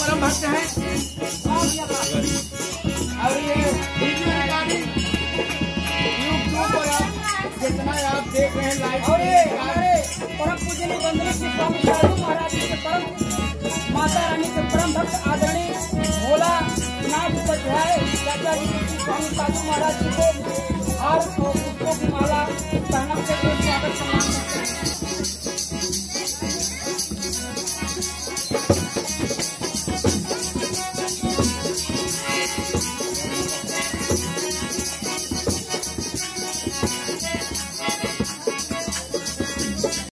परम भक्त हैं। और ये वीडियो रिकॉर्डिंग यूट्यूब पर आप जितना आप देख रहे हैं लाइव और ये हमारे परम पूजनीय वंदनीय श्री स्वामी साधु महाराज जी के परम माता रानी के परम भक्त आदरणीय भोला नाथ उपाध्याय चाचा जी स्वामी साधु महाराज जी को और